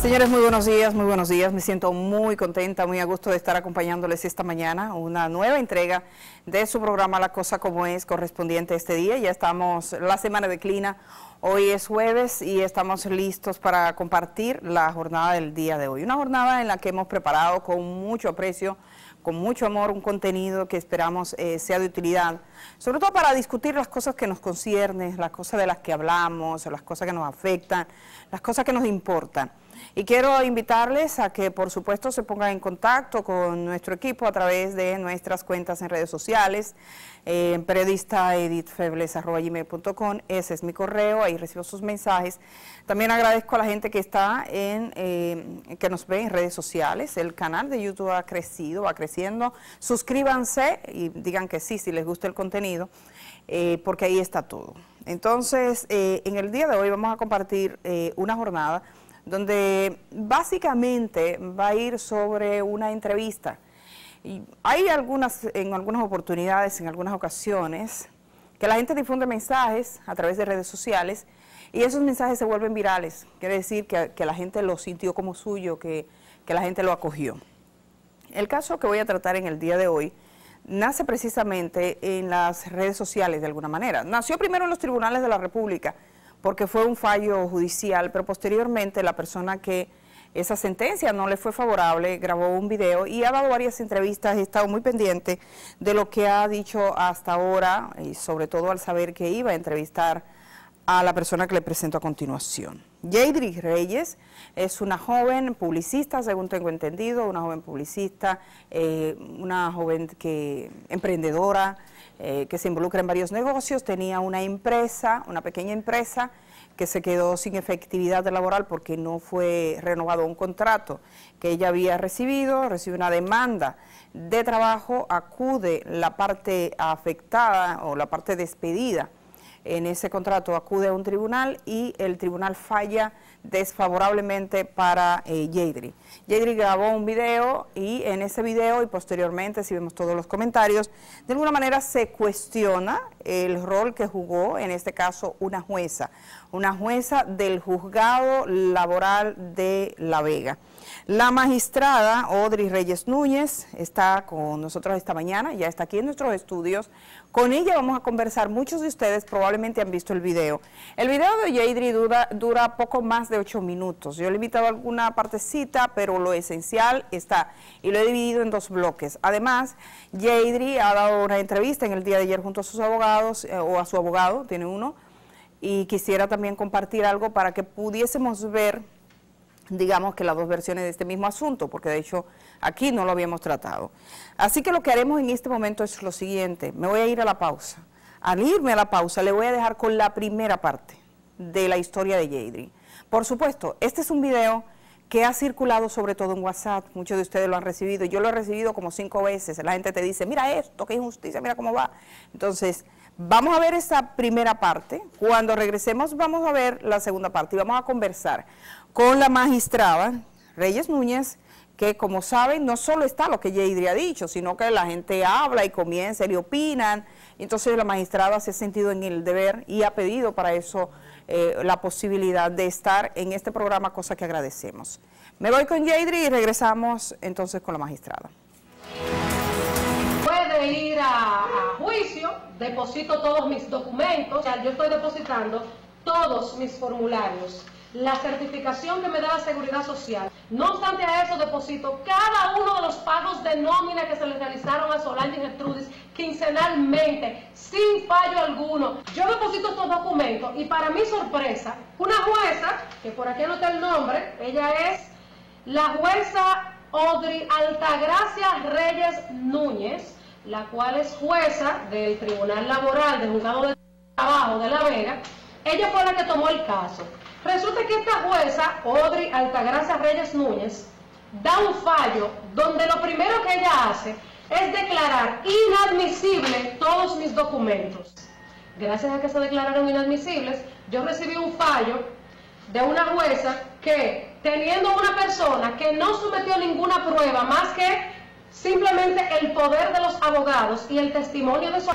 Señores, muy buenos días, muy buenos días. Me siento muy contenta, muy a gusto de estar acompañándoles esta mañana, una nueva entrega de su programa La Cosa Como Es, correspondiente a este día. Ya estamos, la semana declina, hoy es jueves y estamos listos para compartir la jornada del día de hoy. Una jornada en la que hemos preparado con mucho aprecio con mucho amor un contenido que esperamos eh, sea de utilidad, sobre todo para discutir las cosas que nos conciernen, las cosas de las que hablamos, las cosas que nos afectan, las cosas que nos importan. Y quiero invitarles a que, por supuesto, se pongan en contacto con nuestro equipo a través de nuestras cuentas en redes sociales, eh, periodista edithfebles.com, ese es mi correo, ahí recibo sus mensajes. También agradezco a la gente que está en, eh, que nos ve en redes sociales, el canal de YouTube ha crecido, va creciendo, suscríbanse y digan que sí, si les gusta el contenido, eh, porque ahí está todo. Entonces, eh, en el día de hoy vamos a compartir una jornada donde básicamente va a ir sobre una entrevista. Y hay algunas, en algunas oportunidades, en algunas ocasiones, que la gente difunde mensajes a través de redes sociales y esos mensajes se vuelven virales. Quiere decir que, la gente lo sintió como suyo, que, que la gente lo acogió. El caso que voy a tratar en el día de hoy nace precisamente en las redes sociales de alguna manera. Nació primero en los tribunales de la República, porque fue un fallo judicial, pero posteriormente la persona que esa sentencia no le fue favorable, grabó un video y ha dado varias entrevistas, he estado muy pendiente de lo que ha dicho hasta ahora y sobre todo al saber que iba a entrevistar a la persona que le presento a continuación. Jadri Reyes es una joven publicista, según tengo entendido, una joven publicista, eh, una joven que emprendedora, eh, que se involucra en varios negocios, tenía una empresa, una pequeña empresa, que se quedó sin efectividad laboral porque no fue renovado un contrato que ella había recibido, recibe una demanda de trabajo, acude la parte afectada o la parte despedida en ese contrato, acude a un tribunal y el tribunal falla desfavorablemente para eh, Yadri. Grabó un video y en ese video y posteriormente, si vemos todos los comentarios, de alguna manera se cuestiona el rol que jugó, en este caso, una jueza, una jueza del juzgado laboral de La Vega. La magistrada Audrey Reyes Núñez está con nosotros esta mañana, ya está aquí en nuestros estudios. Con ella vamos a conversar, muchos de ustedes probablemente han visto el video. El video de Yadri dura, dura poco más de ocho minutos. Yo le he invitado alguna partecita, pero lo esencial está, y lo he dividido en dos bloques. Además, Yadri ha dado una entrevista en el día de ayer junto a sus abogados, eh, o a su abogado, tiene uno, y quisiera también compartir algo para que pudiésemos ver digamos que las dos versiones de este mismo asunto, porque de hecho aquí no lo habíamos tratado. Así que lo que haremos en este momento es lo siguiente, me voy a ir a la pausa. Al irme a la pausa le voy a dejar con la primera parte de la historia de Yadri. Por supuesto, este es un video que ha circulado sobre todo en WhatsApp, muchos de ustedes lo han recibido, yo lo he recibido como cinco veces, la gente te dice, mira esto, qué injusticia, mira cómo va. Entonces, vamos a ver esa primera parte, cuando regresemos vamos a ver la segunda parte y vamos a conversar con la magistrada Reyes Núñez, que como saben no solo está lo que Yeidri ha dicho, sino que la gente habla y comienza y opinan, entonces la magistrada se ha sentido en el deber y ha pedido para eso eh, la posibilidad de estar en este programa, cosa que agradecemos. Me voy con Yeidri y regresamos entonces con la magistrada. Puede ir a, a juicio, deposito todos mis documentos, o sea, yo estoy depositando todos mis formularios la certificación que me da la seguridad social. No obstante a eso, deposito cada uno de los pagos de nómina que se le realizaron a Solange y Gertrudis quincenalmente, sin fallo alguno. Yo deposito estos documentos y para mi sorpresa, una jueza, que por aquí está el nombre, ella es la jueza Audrey Altagracia Reyes Núñez, la cual es jueza del Tribunal Laboral del Juzgado de Trabajo de La Vega, ella fue la que tomó el caso. Resulta que esta jueza, Audrey Altagracia Reyes Núñez, da un fallo donde lo primero que ella hace es declarar inadmisible todos mis documentos. Gracias a que se declararon inadmisibles, yo recibí un fallo de una jueza que, teniendo una persona que no sometió ninguna prueba más que simplemente el poder de los abogados y el testimonio de su...